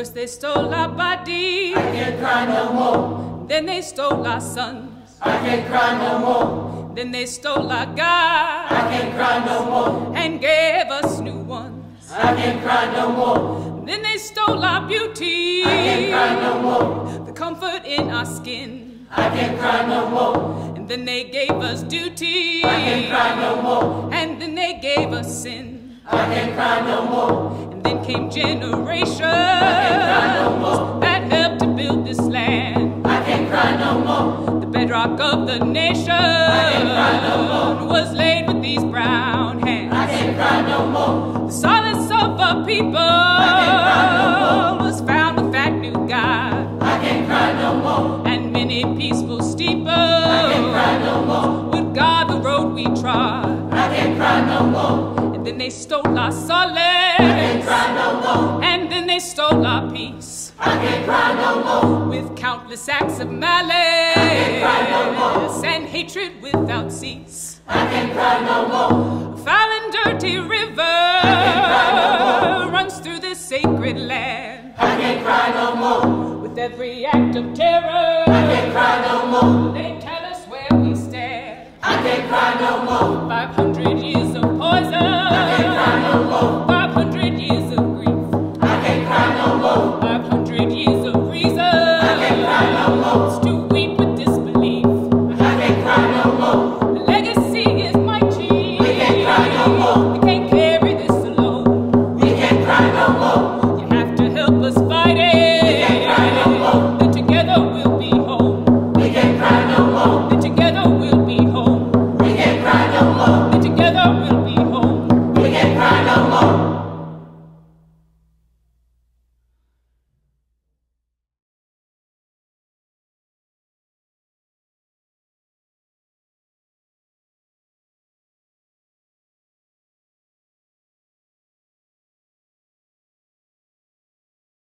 First they stole our bodies, I can't cry no more. then they stole our sons, I can't cry no more. then they stole our God I can't cry no more. and gave us new ones. I can't cry no more. Then they stole our beauty, I can't cry no more. the comfort in our skin. I can't cry no more. And then they gave us duty, I can't cry no more. and then they gave us sin. I can't cry no more. And then came generations of the nation was laid with these brown hands. I can't cry no more. The solace of a people was found with that new God. I can't cry no more. And many peaceful steeples would guard the road we trod. I can't cry no more. And then they stole our solace. And then they stole our peace I can't cry no more. with countless acts of cry no malice and hatred without cease. I can't cry no more. A foul and dirty river runs through this sacred land I can't cry no more. with every act of terror. I can't cry no more.